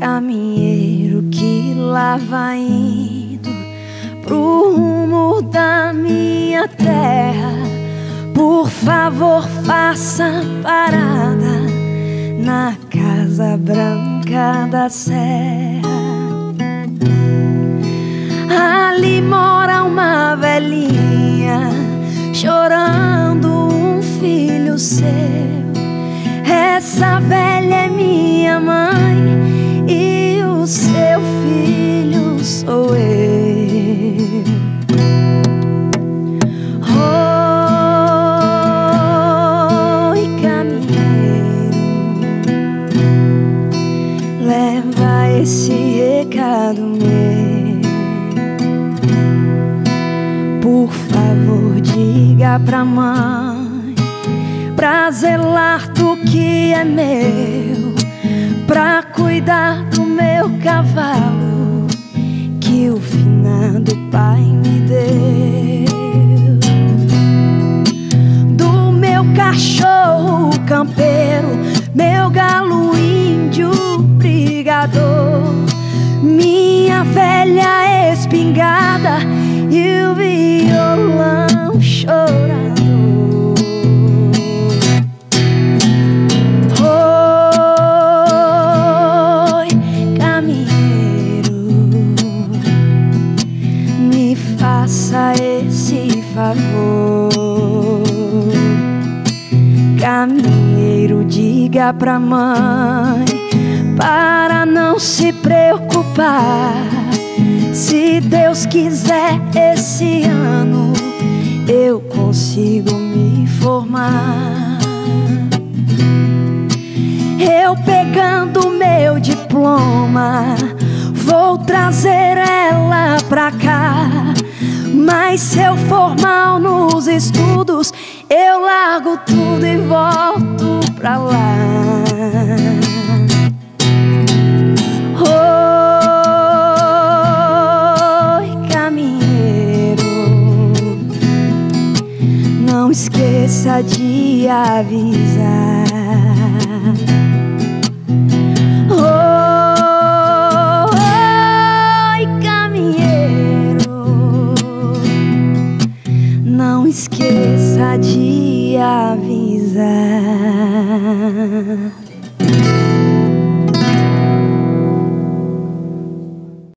caminheiro que lá vai indo pro rumo da minha terra. Por favor, faça parada na Casa Branca da Serra. Ali mora uma velhinha chorando um filho seu. Essa velha esse recado meu. Por favor, diga pra mãe pra zelar do que é meu, pra cuidar do meu cavalo que o finado pai me deu, favor. Caminheiro, diga pra mãe para não se preocupar. Se Deus quiser, esse ano eu consigo me formar. Mas se eu for mal nos estudos, eu largo tudo e volto pra lá. Oi, caminheiro, não esqueça de avisar. Esqueça de avisar.